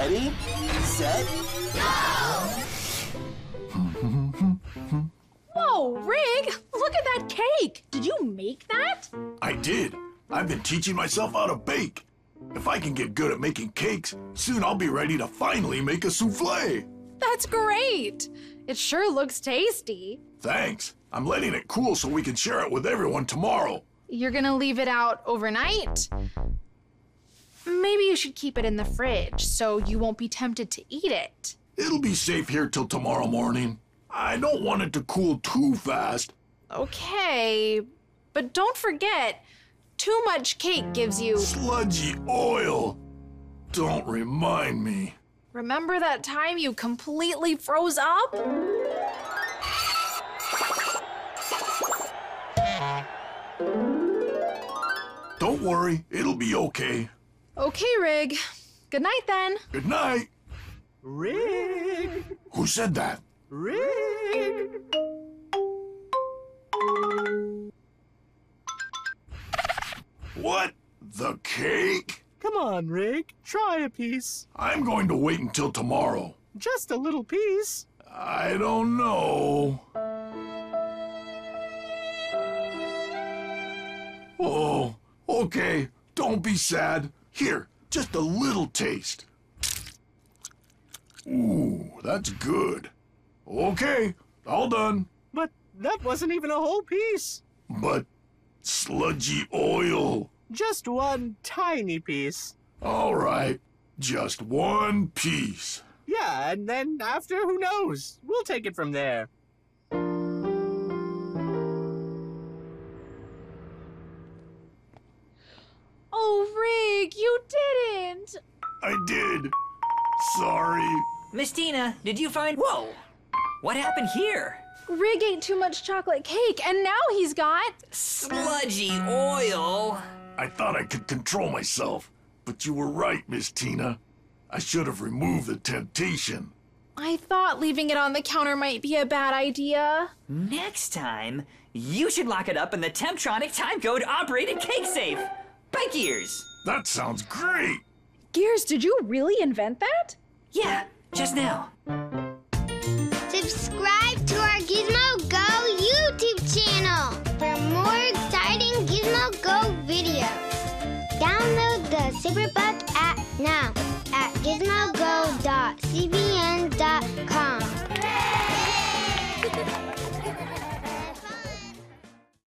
Ready, set, go! Whoa, Rig! Look at that cake! Did you make that? I did. I've been teaching myself how to bake. If I can get good at making cakes, soon I'll be ready to finally make a souffle. That's great! It sure looks tasty. Thanks. I'm letting it cool so we can share it with everyone tomorrow. You're gonna leave it out overnight? Maybe you should keep it in the fridge so you won't be tempted to eat it. It'll be safe here till tomorrow morning. I don't want it to cool too fast. Okay, but don't forget, too much cake gives you. Sludgy oil. Don't remind me. Remember that time you completely froze up? Don't worry, it'll be okay. Okay, Rig. Good night then. Good night. Rig! Who said that? Rig! What? The cake? Come on, Rig. Try a piece. I'm going to wait until tomorrow. Just a little piece. I don't know. Oh, okay. Don't be sad. Here, just a little taste. Ooh, that's good. Okay, all done. But that wasn't even a whole piece. But sludgy oil. Just one tiny piece. All right, just one piece. Yeah, and then after, who knows? We'll take it from there. Rig, you didn't! I did. Sorry. Miss Tina, did you find. Whoa! What happened here? Rig ate too much chocolate cake, and now he's got. Sludgy oil. I thought I could control myself, but you were right, Miss Tina. I should have removed the temptation. I thought leaving it on the counter might be a bad idea. Next time, you should lock it up in the Temptronic timecode operated cake safe. Bike ears. That sounds great. Gears, did you really invent that? Yeah, just now. Subscribe to our GizmoGO YouTube channel for more exciting Gizmo Go videos. Download the Superbook app now at gizmogo.cb